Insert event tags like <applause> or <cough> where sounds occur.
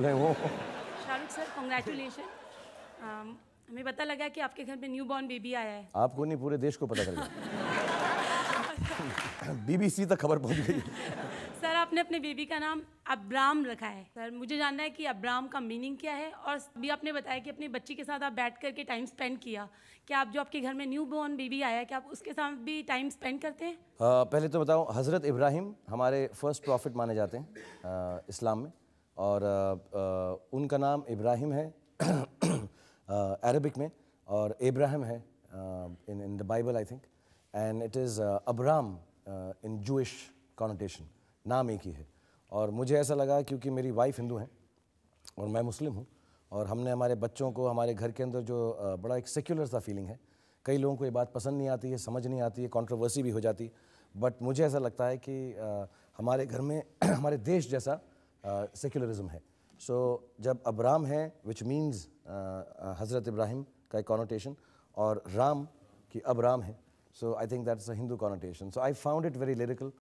Shahrukh sir congratulation हमें पता लगा कि आपके घर में न्यू बॉर्न बेबी आया है। आपको नहीं पूरे देश को पता चल गया। <laughs> बीबीसी तक खबर पहुँच गई। सर आपने अपने बेबी का नाम अब्राम रखा है। सर मुझे जानना है कि अब्राम का मीनिंग क्या है और भी आपने बताया कि अपनी बच्ची के साथ आप बैठ करके टाइम स्पेंड किया। क्या आप जो आपके घर में न्यू बॉर्न बेबी आया है क्या आप उसके साथ भी टाइम स्पेंड करते हैं? आ, पहले तो बताऊँ हज़रत इब्राहिम हमारे फ़र्स्ट प्रॉफिट माने जाते हैं आ, इस्लाम में। और आ, उनका नाम इब्राहिम है अरबिक में और इब्राहिम है in in the Bible I think and it is Abram in Jewish connotation नाम एक ही है। और मुझे ऐसा लगा क्योंकि मेरी वाइफ हिंदू हैं और मैं मुस्लिम हूँ और हमने हमारे बच्चों को हमारे घर के अंदर जो बड़ा एक सेक्युलर सा फीलिंग है कई लोगों को ये बात पसंद नहीं आती है समझ नहीं आती है कंट्रोवर्सी भी हो जाती बट मुझे ऐसा लगता है कि हमारे घर में <clears throat> हमारे देश जैसा सेक्युलरिज्म है सो so, जब अब्राम है विच मीन्स हज़रत इब्राहिम का एक कॉनोटेशन और राम की अब राम है so I think that's a Hindu connotation so I found it very lyrical